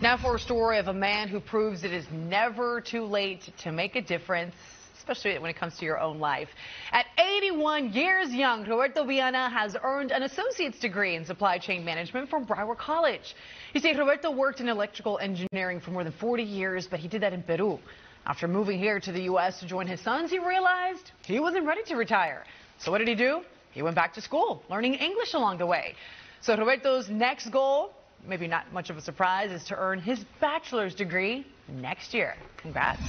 Now for a story of a man who proves it is never too late to make a difference, especially when it comes to your own life. At 81 years young, Roberto Viana has earned an associate's degree in supply chain management from Broward College. You see, Roberto worked in electrical engineering for more than 40 years, but he did that in Peru. After moving here to the U.S. to join his sons, he realized he wasn't ready to retire. So what did he do? He went back to school, learning English along the way. So Roberto's next goal maybe not much of a surprise, is to earn his bachelor's degree next year. Congrats.